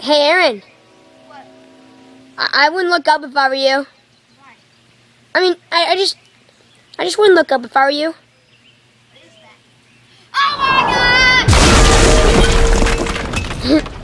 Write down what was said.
Hey, Aaron. What? I, I wouldn't look up if I were you. Why? I mean, I, I just, I just wouldn't look up if I were you. What is that? Oh my God!